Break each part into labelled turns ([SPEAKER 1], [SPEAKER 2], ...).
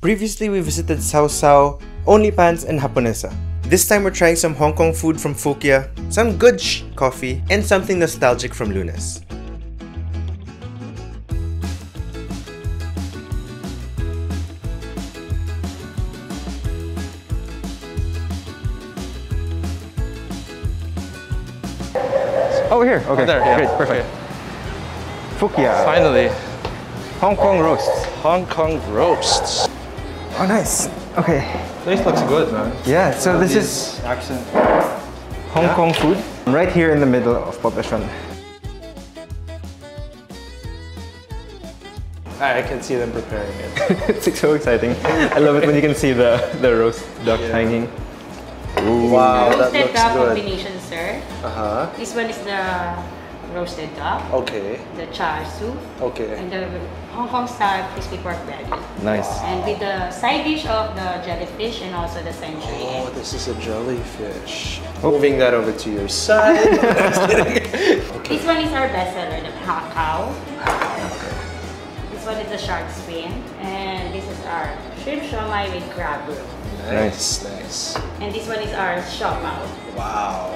[SPEAKER 1] Previously, we visited Saw Saw, OnlyPans, and Haponesa. This time, we're trying some Hong Kong food from Fook Yah, some good sh coffee, and something nostalgic from Lunes. Over here. Okay.
[SPEAKER 2] Oh, there, yeah.
[SPEAKER 1] Great. Perfect. Fook Yah.
[SPEAKER 2] Finally,
[SPEAKER 1] Hong Kong roasts.
[SPEAKER 2] Hong Kong roasts.
[SPEAKER 1] Oh, nice. Okay.
[SPEAKER 2] Place looks good, man.
[SPEAKER 1] Yeah. So this is
[SPEAKER 2] accent.
[SPEAKER 1] Hong Kong food. Right here in the middle of Poblacion.
[SPEAKER 2] I I can see them preparing it.
[SPEAKER 1] it's so exciting. I love it when you can see the, the roast duck
[SPEAKER 2] Yeah.
[SPEAKER 1] hanging.
[SPEAKER 2] Wow, that
[SPEAKER 3] roasted
[SPEAKER 2] looks
[SPEAKER 3] duck
[SPEAKER 2] good.
[SPEAKER 3] combination, sir.
[SPEAKER 2] Uh huh.
[SPEAKER 3] This one is the roasted duck,
[SPEAKER 2] Okay.
[SPEAKER 3] the char siu,
[SPEAKER 2] Okay.
[SPEAKER 3] and the Hong Kong style crispy pork belly.
[SPEAKER 1] Nice.
[SPEAKER 3] And with the side dish of the jellyfish and also the century.
[SPEAKER 2] Oh, this is a jellyfish. Oh. Moving that over to your side. Just kidding.
[SPEAKER 3] This one is our bestseller, the har gow. This one is the shark fin, and this is our shrimp shumai with crab roe.
[SPEAKER 2] Nice, nice.
[SPEAKER 3] And this one is our siopao.
[SPEAKER 2] Wow.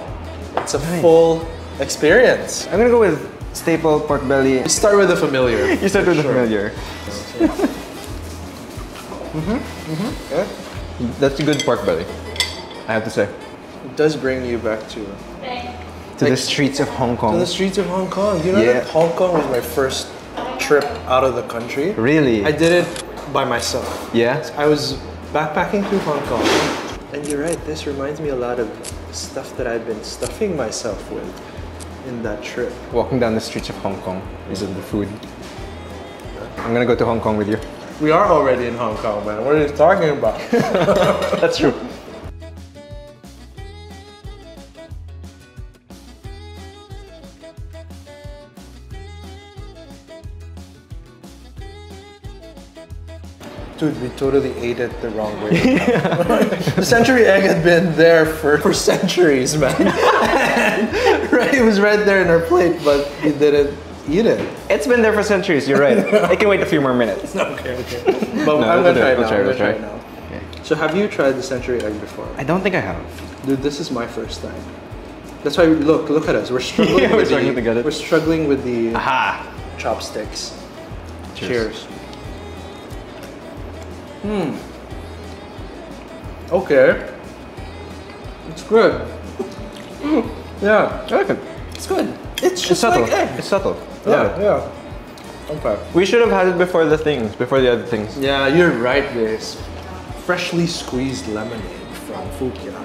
[SPEAKER 2] It's a full experience.
[SPEAKER 1] I'm gonna go with staple pork belly.
[SPEAKER 2] You start with the familiar.
[SPEAKER 1] You start with the
[SPEAKER 2] Sure.
[SPEAKER 1] familiar. Mm-hmm, mm-hmm.
[SPEAKER 2] Yeah.
[SPEAKER 1] That's a good pork belly. I have to say.
[SPEAKER 2] It does bring you back to
[SPEAKER 1] To the streets of Hong Kong.
[SPEAKER 2] to the streets of Hong Kong. You know
[SPEAKER 1] Yeah.
[SPEAKER 2] that Hong Kong was my first trip out of the country.
[SPEAKER 1] Really?
[SPEAKER 2] I did it by myself.
[SPEAKER 1] yeah.
[SPEAKER 2] I was backpacking through Hong Kong, and you're right. This reminds me a lot of stuff that I've been stuffing myself with in that trip.
[SPEAKER 1] Walking down the streets of Hong Kong is the food. I'm gonna go to Hong Kong with you.
[SPEAKER 2] We are already in Hong Kong, man. What are you talking about?
[SPEAKER 1] That's true.
[SPEAKER 2] Dude, we totally ate it the wrong way. the century egg had been there for, for centuries, man. right, it was right there in our plate, but we didn't eat it.
[SPEAKER 1] It's been there for centuries. You're right. I can wait a few more minutes.
[SPEAKER 2] Okay, okay. But
[SPEAKER 1] No,
[SPEAKER 2] I'm gonna
[SPEAKER 1] do
[SPEAKER 2] try
[SPEAKER 1] it.
[SPEAKER 2] it
[SPEAKER 1] We'll
[SPEAKER 2] now.
[SPEAKER 1] try
[SPEAKER 2] I'm
[SPEAKER 1] we'll
[SPEAKER 2] gonna try
[SPEAKER 1] try
[SPEAKER 2] it now. So have you tried the century egg before?
[SPEAKER 1] I don't think I have.
[SPEAKER 2] Dude, this is my first time. That's why we, look, look at us. We're struggling
[SPEAKER 1] Yeah, we're
[SPEAKER 2] with
[SPEAKER 1] struggling
[SPEAKER 2] the,
[SPEAKER 1] to get it.
[SPEAKER 2] We're struggling with the
[SPEAKER 1] Aha!
[SPEAKER 2] chopsticks.
[SPEAKER 1] Cheers.
[SPEAKER 2] Cheers. Hmm. Okay. It's good. Mm, Yeah,
[SPEAKER 1] I like it.
[SPEAKER 2] it's good. It's just
[SPEAKER 1] It's subtle.
[SPEAKER 2] like egg.
[SPEAKER 1] It's subtle.
[SPEAKER 2] Yeah, yeah. Okay.
[SPEAKER 1] We should have had it before the things, before the other things.
[SPEAKER 2] Yeah, you're right, This Freshly squeezed lemonade from Fook Yah.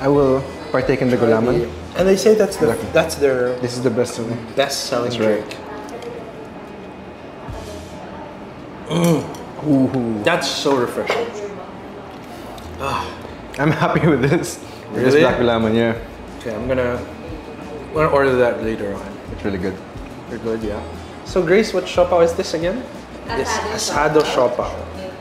[SPEAKER 1] I will partake in the gulaman.
[SPEAKER 2] And they say that's the
[SPEAKER 1] Exactly.
[SPEAKER 2] that's their
[SPEAKER 1] This is the best of them.
[SPEAKER 2] best selling
[SPEAKER 1] That's right.
[SPEAKER 2] drink. Mm. That's so refreshing.
[SPEAKER 1] I'm happy with this. With This black gulaman, yeah.
[SPEAKER 2] Okay, I'm gonna I'm gonna order that later on.
[SPEAKER 1] It's really good.
[SPEAKER 2] You're good, yeah. So Grace, what siopao is this again? This asado siopao.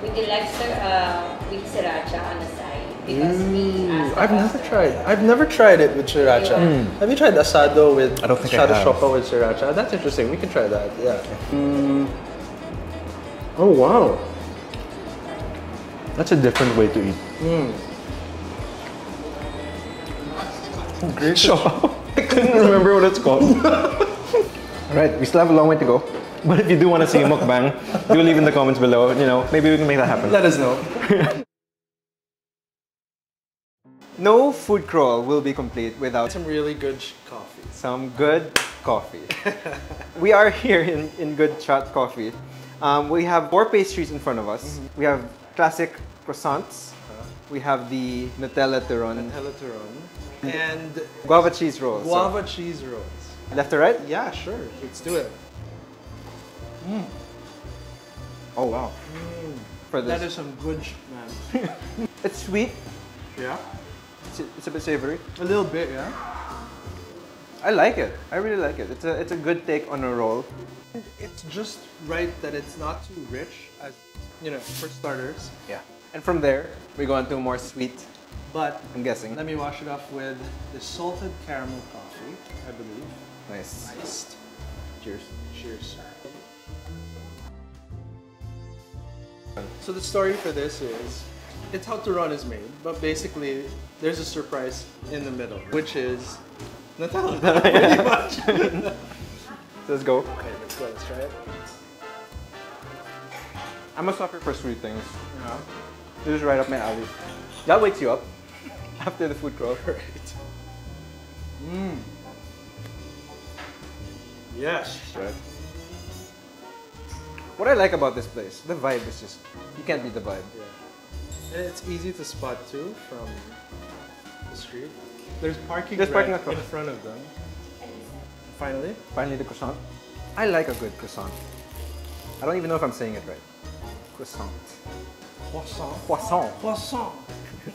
[SPEAKER 3] With the lobster uh, with sriracha on the side. Because we
[SPEAKER 2] I've never
[SPEAKER 3] customer.
[SPEAKER 2] tried. I've never tried it with sriracha. Have you tried asado with
[SPEAKER 1] I don't think I
[SPEAKER 2] asado
[SPEAKER 1] have.
[SPEAKER 2] siopao with sriracha? That's interesting. We can try that. Yeah. Mm. Oh wow.
[SPEAKER 1] That's a different way to eat. Mmm.
[SPEAKER 2] Grace.
[SPEAKER 1] I couldn't remember what it's called. Alright, we still have a long way to go. But if you do want to see a mukbang, do leave in the comments below. You know, maybe we can make that happen.
[SPEAKER 2] Let us know.
[SPEAKER 1] No food crawl will be complete without
[SPEAKER 2] Some really good coffee.
[SPEAKER 1] some good coffee. we are here in, in Good Shot Coffee. Um, we have four pastries in front of us. We have classic croissants. We have the Nutella Turon.
[SPEAKER 2] Nutella Turon. And
[SPEAKER 1] Guava cheese rolls. So,
[SPEAKER 2] guava cheese rolls.
[SPEAKER 1] left to right?
[SPEAKER 2] Yeah, sure. Let's do it. Mm.
[SPEAKER 1] Oh wow. Mm. For this.
[SPEAKER 2] That is some good man.
[SPEAKER 1] it's sweet.
[SPEAKER 2] Yeah.
[SPEAKER 1] It's, it's a bit savory.
[SPEAKER 2] A little bit, yeah.
[SPEAKER 1] I like it. I really like it. It's a it's a good take on a roll.
[SPEAKER 2] It's just right that it's not too rich as you know, for starters.
[SPEAKER 1] Yeah. And from there, we go on to more sweet.
[SPEAKER 2] But
[SPEAKER 1] I'm guessing.
[SPEAKER 2] let me wash it off with the salted caramel coffee, I believe.
[SPEAKER 1] Nice.
[SPEAKER 2] Iced.
[SPEAKER 1] Cheers.
[SPEAKER 2] Cheers. sir. So the story for this is, it's how Turon is made, but basically there's a surprise in the middle, which is Nutella, pretty much.
[SPEAKER 1] Let's go.
[SPEAKER 2] Okay, let's go, let's try it.
[SPEAKER 1] I'm a sucker for sweet things.
[SPEAKER 2] Yeah.
[SPEAKER 1] This is right up my alley. That wakes you up after the food crawl.
[SPEAKER 2] Right. Mmm. Yes.
[SPEAKER 1] Right. What I like about this place, the vibe is just, you can't beat the vibe.
[SPEAKER 2] Yeah. And it's easy to spot too from the street. There's parking
[SPEAKER 1] There's
[SPEAKER 2] right
[SPEAKER 1] parking across.
[SPEAKER 2] in front of them. Finally.
[SPEAKER 1] Finally, the croissant. I like a good croissant. I don't even know if I'm saying it right. Croissant.
[SPEAKER 2] Croissant.
[SPEAKER 1] Croissant.
[SPEAKER 2] Croissant.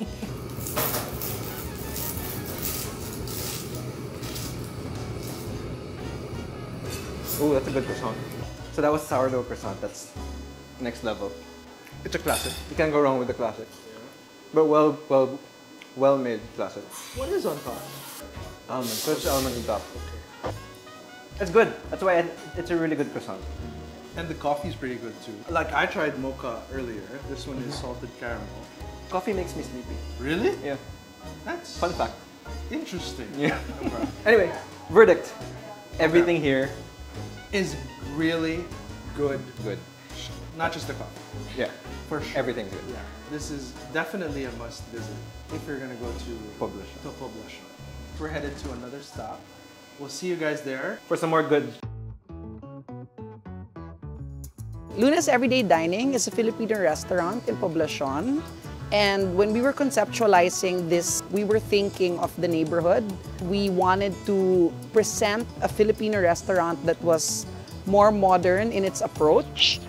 [SPEAKER 1] Ooh, that's a good croissant. So that was sourdough croissant. That's next level. It's a classic. You can't go wrong with the classic. But well, well, well made classic.
[SPEAKER 2] What is on top?
[SPEAKER 1] Almond. So it's almond on top. Okay. It's good. That's why it's a really good croissant.
[SPEAKER 2] And the coffee is pretty good too. Like I tried mocha earlier. This one is salted caramel.
[SPEAKER 1] Coffee makes me sleepy.
[SPEAKER 2] Really?
[SPEAKER 1] Yeah.
[SPEAKER 2] That's
[SPEAKER 1] Fun fact.
[SPEAKER 2] interesting.
[SPEAKER 1] Yeah. Anyway, verdict. Everything here,
[SPEAKER 2] is really good.
[SPEAKER 1] good.
[SPEAKER 2] Not just the coffee.
[SPEAKER 1] Yeah.
[SPEAKER 2] For sure.
[SPEAKER 1] Everything's good.
[SPEAKER 2] Yeah. This is definitely a must visit if you're gonna go to
[SPEAKER 1] Poblacion.
[SPEAKER 2] to Poblacion. We're headed to another stop. We'll see you guys there.
[SPEAKER 1] For some more good
[SPEAKER 4] Lunes Everyday Dining is a Filipino restaurant in Poblacion. And when we were conceptualizing this, we were thinking of the neighborhood. We wanted to present a Filipino restaurant that was more modern in its approach.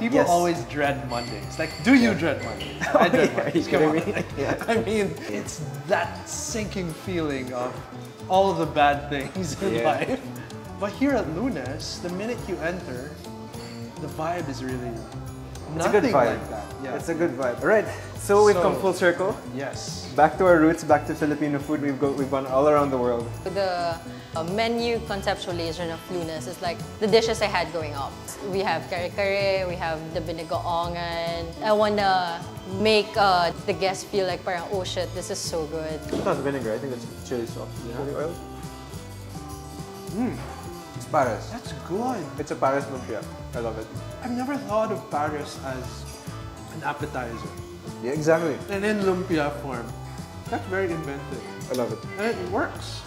[SPEAKER 2] People
[SPEAKER 1] Yes.
[SPEAKER 2] always dread Mondays. Like, do you dread Mondays? I dread
[SPEAKER 1] yeah,
[SPEAKER 2] Mondays. Come on.
[SPEAKER 1] kidding me? Yeah.
[SPEAKER 2] I mean, it's that sinking feeling of all the bad things in
[SPEAKER 1] Yeah.
[SPEAKER 2] life. But here at Lunes, the minute you enter, the vibe is really
[SPEAKER 1] It's a good vibe.
[SPEAKER 2] like that. Yeah.
[SPEAKER 1] It's a good vibe. All right. So we've
[SPEAKER 2] So-
[SPEAKER 1] come full circle.
[SPEAKER 2] yes.
[SPEAKER 1] Back to our roots, back to Filipino food. We've go, we've gone all around the world.
[SPEAKER 5] The uh, menu conceptualization of Lunes is like the dishes I had growing up. We have kare-kare, we have the binagoongan. I wanna make uh, the guests feel like parang, oh shit, this is so good.
[SPEAKER 1] It's not vinegar. I think it's chili sauce. Chili oil. Mmm. It's Pares.
[SPEAKER 2] That's good.
[SPEAKER 1] It's a Pares lumpia. I love it.
[SPEAKER 2] I've never thought of pares as an appetizer.
[SPEAKER 1] Yeah, exactly.
[SPEAKER 2] And in lumpia form. That's very inventive.
[SPEAKER 1] I love it.
[SPEAKER 2] And it works.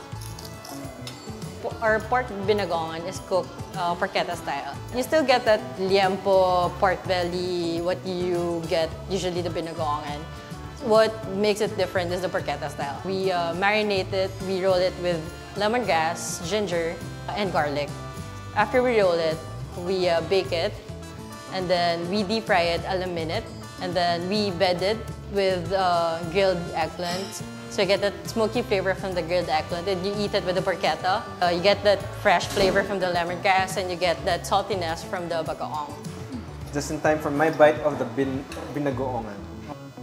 [SPEAKER 5] Our pork binagoongan is cooked uh, porchetta style. You still get that liempo, pork belly, what you get usually the binagoongan. What makes it different is the porchetta style. We uh, marinate it, we roll it with lemongrass, ginger, and garlic. After we roll it, we uh, bake it, and then we deep fry it a minute, and then we bed it with uh, grilled eggplant. So you get that smoky flavor from the grilled eggplant, and you eat it with the porchetta. Uh, you get that fresh flavor from the lemongrass, and you get that saltiness from the bagoong.
[SPEAKER 1] Just in time for my bite of the bin binagoongan.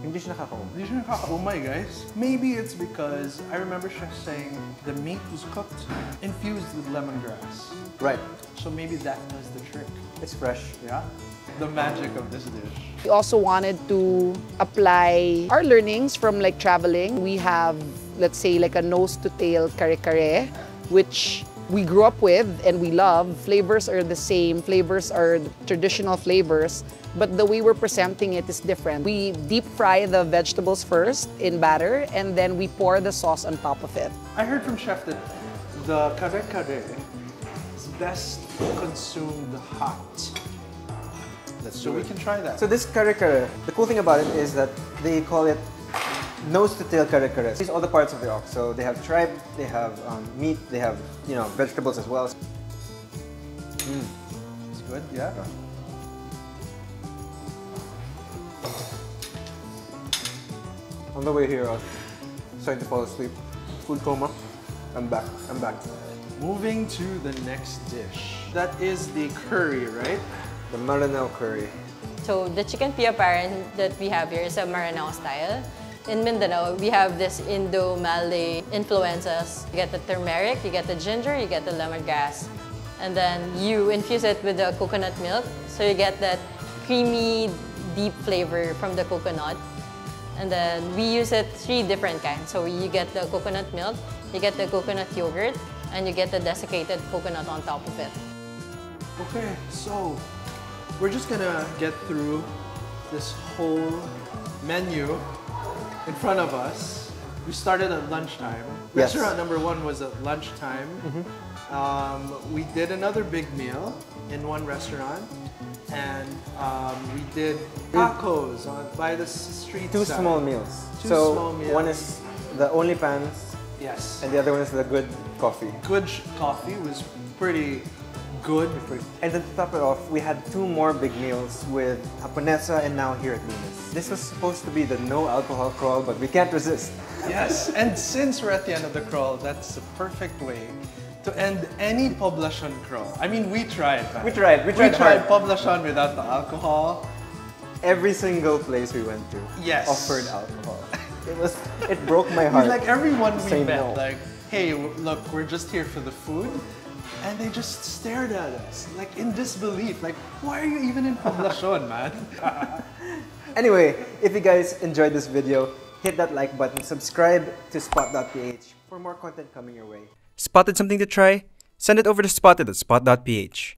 [SPEAKER 1] Hindi siya nakakaum.
[SPEAKER 2] Hindi siya nakakaumay, oh guys. Maybe it's because I remember siya saying the meat was cooked, infused with lemongrass.
[SPEAKER 1] Right.
[SPEAKER 2] So maybe that does the trick.
[SPEAKER 1] It's fresh.
[SPEAKER 2] Yeah? The magic of this dish.
[SPEAKER 4] We also wanted to apply our learnings from like traveling. We have, let's say, like a nose to tail kare kare, which we grew up with and we love. Flavors are the same, flavors are traditional flavors, but the way we're presenting it is different. We deep fry the vegetables first in batter and then we pour the sauce on top of it.
[SPEAKER 2] I heard from Chef that the kare kare is best consumed hot.
[SPEAKER 1] Let's
[SPEAKER 2] So
[SPEAKER 1] do
[SPEAKER 2] we
[SPEAKER 1] it.
[SPEAKER 2] can try that.
[SPEAKER 1] So this kare kare, the cool thing about it is that they call it nose to tail kare kare. These all the parts of the ox. So they have tripe, they have um, meat, they have you know vegetables as well.
[SPEAKER 2] it's good, yeah?
[SPEAKER 1] On the way here, I was starting to fall asleep. Food coma. I'm back. I'm back.
[SPEAKER 2] Moving to the next dish. That is the curry, right?
[SPEAKER 1] The Maranao curry.
[SPEAKER 5] So the chicken piaparan that we have here is a Maranao style. In Mindanao, we have this Indo-Malay influences. You get the turmeric, you get the ginger, you get the lemongrass. And then you infuse it with the coconut milk. So you get that creamy, deep flavor from the coconut. And then we use it three different kinds. So you get the coconut milk, you get the coconut yogurt, and you get the desiccated coconut on top of it.
[SPEAKER 2] Okay, so we're just gonna get through this whole menu in front of us. We started at lunchtime.
[SPEAKER 1] Yes.
[SPEAKER 2] Restaurant number one was at lunchtime. Um, we did another big meal in one restaurant, and um, we did tacos on, by the street
[SPEAKER 1] Two
[SPEAKER 2] side.
[SPEAKER 1] small meals.
[SPEAKER 2] Two
[SPEAKER 1] so
[SPEAKER 2] small meals.
[SPEAKER 1] one is the only pans,
[SPEAKER 2] Yes.
[SPEAKER 1] and the other one is the good coffee.
[SPEAKER 2] good coffee was pretty good.
[SPEAKER 1] And then to top it off, we had two more big meals with Japonesa and now here at Lunes. This was supposed to be the no alcohol crawl, but we can't resist.
[SPEAKER 2] Yes, and since we're at the end of the crawl, that's the perfect way to end any poblacion crawl. I mean, we tried. man.
[SPEAKER 1] We tried, we tried hard.
[SPEAKER 2] poblacion without the alcohol.
[SPEAKER 1] Every single place we went to
[SPEAKER 2] Yes.
[SPEAKER 1] offered alcohol. It was, it broke my heart.
[SPEAKER 2] like everyone we met,
[SPEAKER 1] no.
[SPEAKER 2] like, hey, look, we're just here for the food. And they just stared at us, like in disbelief. Like, why are you even in poblacion, man?
[SPEAKER 1] Anyway, if you guys enjoyed this video, hit that like button, subscribe to spot.ph for more content coming your way.
[SPEAKER 6] Spotted something to try? Send it over to spotted at spot.ph.